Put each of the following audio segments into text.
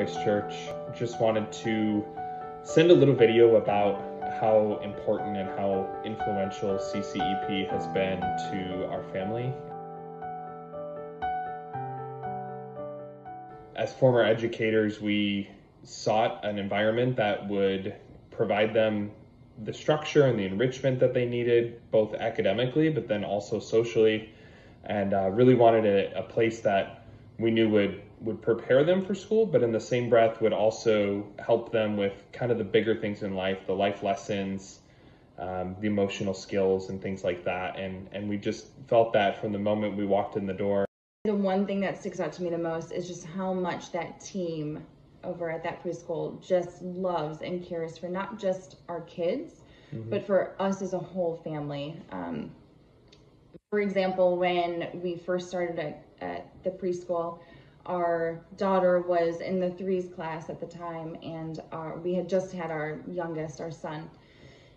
Christ Church. Just wanted to send a little video about how important and how influential CCEP has been to our family. As former educators, we sought an environment that would provide them the structure and the enrichment that they needed, both academically, but then also socially, and uh, really wanted a, a place that we knew would would prepare them for school, but in the same breath would also help them with kind of the bigger things in life, the life lessons, um, the emotional skills, and things like that. And and we just felt that from the moment we walked in the door. The one thing that sticks out to me the most is just how much that team over at that preschool just loves and cares for not just our kids, mm-hmm. but for us as a whole family. Um, for example, when we first started at, at the preschool, our daughter was in the threes class at the time, and our, we had just had our youngest, our son,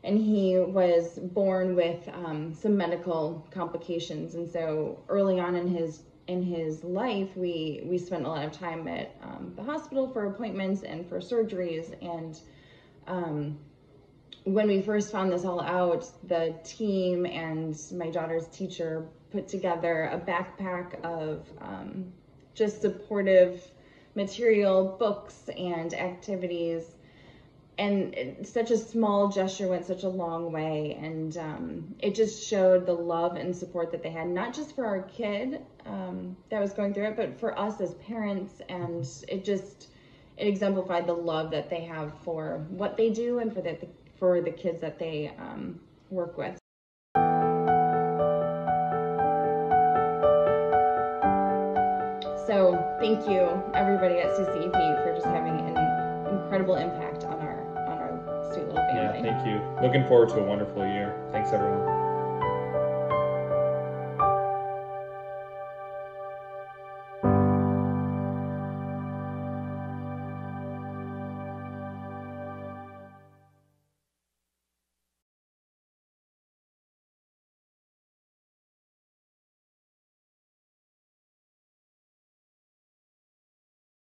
and he was born with um, some medical complications. And so early on in his in his life, we we spent a lot of time at um, the hospital for appointments and for surgeries. And um, when we first found this all out, the team and my daughter's teacher put together a backpack of um, just supportive material, books, and activities. And such a small gesture went such a long way. And um, it just showed the love and support that they had, not just for our kid um, that was going through it, but for us as parents. And it just, it exemplified the love that they have for what they do and for the, for the kids that they um, work with. So thank you everybody at CCEP for just having an incredible impact on our on our sweet little family. Yeah, thank you. Looking forward to a wonderful year. Thanks everyone.